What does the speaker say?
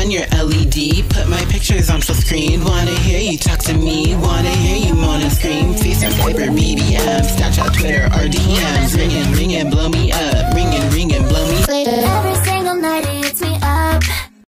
on your LED. Put my pictures on full screen. Wanna hear you talk to me. Wanna hear you moan and scream. FaceTime, Viber, BBM, Snapchat, Twitter, or DMs. Ring and ring and blow me up.